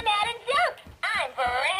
I'm Adam Duke. I'm brand